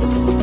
Bye.